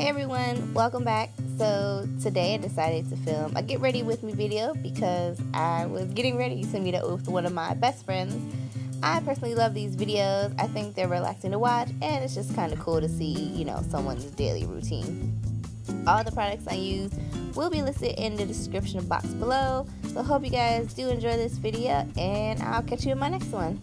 Hey everyone, welcome back. So today I decided to film a get ready with me video because I was getting ready to meet up with one of my best friends. I personally love these videos. I think they're relaxing to watch and it's just kind of cool to see, you know, someone's daily routine. All the products I use will be listed in the description box below. So hope you guys do enjoy this video and I'll catch you in my next one.